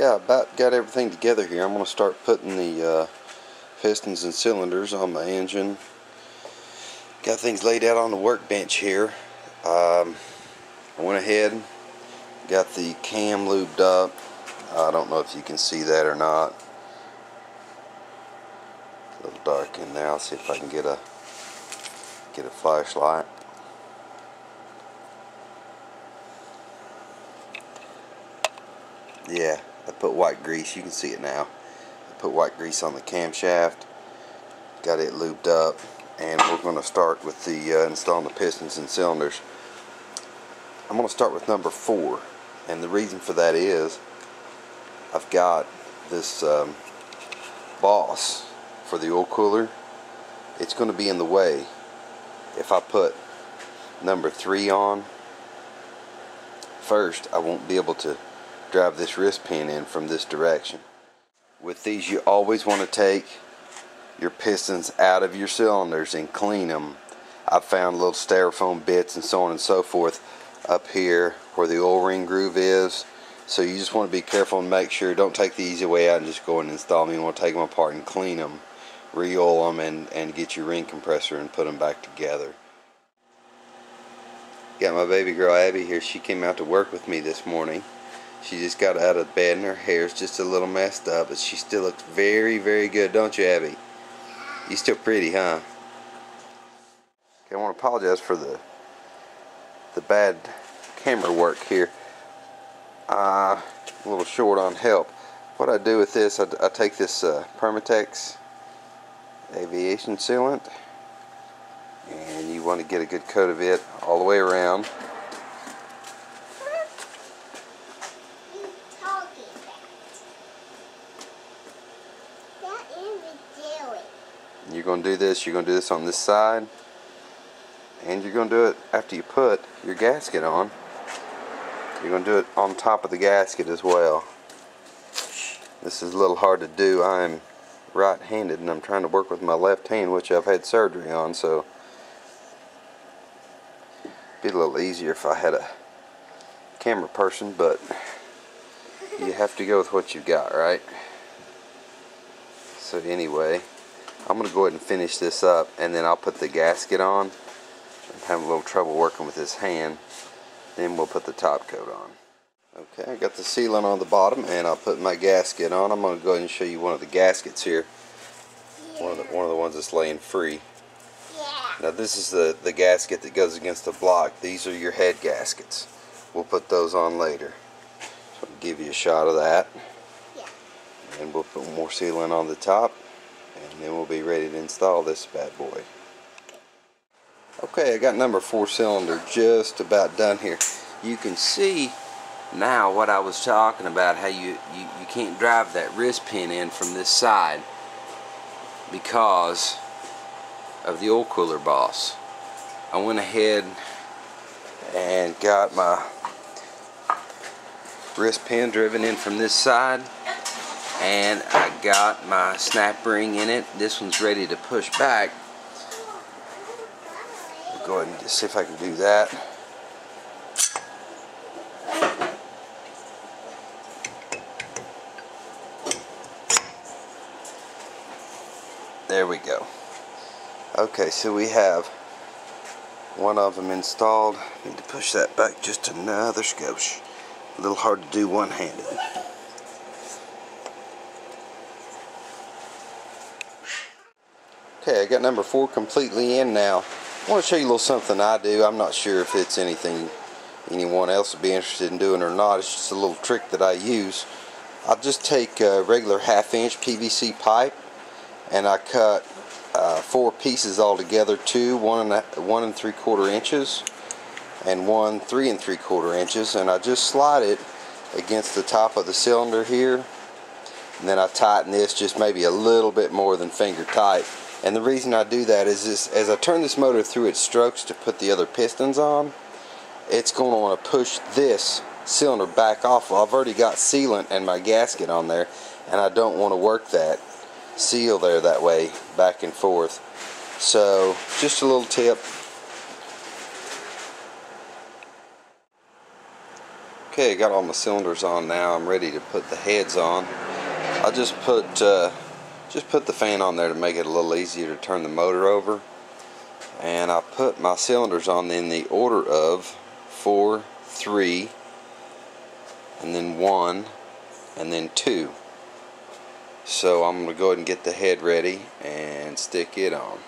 Okay, I about got everything together here. I'm going to start putting the uh, pistons and cylinders on my engine. Got things laid out on the workbench here. Um, I went ahead, got the cam lubed up. I don't know if you can see that or not. A little dark in there. I'll see if I can get a get a flashlight. Yeah, I put white grease. You can see it now. I put white grease on the camshaft. Got it lubed up. And we're going to start with the uh, installing the pistons and cylinders. I'm going to start with number four. And the reason for that is I've got this um, boss for the oil cooler. It's going to be in the way if I put number three on first I won't be able to drive this wrist pin in from this direction. With these you always want to take your pistons out of your cylinders and clean them. I've found little styrofoam bits and so on and so forth up here where the oil ring groove is. So you just want to be careful and make sure, don't take the easy way out and just go and install them. You want to take them apart and clean them, re-oil them and, and get your ring compressor and put them back together. Got my baby girl Abby here. She came out to work with me this morning. She just got out of bed and her hair's just a little messed up, but she still looks very, very good, don't you, Abby? You still pretty, huh? Okay, I want to apologize for the the bad camera work here. Uh, a little short on help. What I do with this, I, I take this uh, Permatex aviation sealant, and you want to get a good coat of it all the way around. You're going to do this, you're going to do this on this side, and you're going to do it after you put your gasket on. You're going to do it on top of the gasket as well. This is a little hard to do. I'm right-handed and I'm trying to work with my left hand, which I've had surgery on, so be a little easier if I had a camera person, but you have to go with what you've got, right? So anyway, I'm going to go ahead and finish this up and then I'll put the gasket on. I'm having a little trouble working with this hand. Then we'll put the top coat on. Okay, I got the sealant on the bottom and I'll put my gasket on. I'm going to go ahead and show you one of the gaskets here. Yeah. One, of the, one of the ones that's laying free. Yeah. Now this is the, the gasket that goes against the block. These are your head gaskets. We'll put those on later. So I'll give you a shot of that. Yeah. And we'll put more sealant on the top and then we'll be ready to install this bad boy. Okay, I got number four cylinder just about done here. You can see now what I was talking about, how you, you, you can't drive that wrist pin in from this side because of the oil cooler boss. I went ahead and got my wrist pin driven in from this side and I got my snap ring in it. This one's ready to push back. I'll go ahead and see if I can do that. There we go. Okay, so we have one of them installed. Need to push that back just another skosh. A little hard to do one-handed. Okay, I got number four completely in now. I want to show you a little something I do. I'm not sure if it's anything anyone else would be interested in doing or not. It's just a little trick that I use. I'll just take a regular half inch PVC pipe and I cut uh, four pieces all together, two, one and, a, one and three quarter inches and one three and three quarter inches and I just slide it against the top of the cylinder here and then I tighten this just maybe a little bit more than finger tight and the reason I do that is this, as I turn this motor through its strokes to put the other pistons on, it's going to want to push this cylinder back off. Well, I've already got sealant and my gasket on there, and I don't want to work that seal there that way back and forth. So, just a little tip. Okay, I got all my cylinders on now. I'm ready to put the heads on. I just put uh, just put the fan on there to make it a little easier to turn the motor over. And I put my cylinders on in the order of four, three, and then one, and then two. So I'm going to go ahead and get the head ready and stick it on.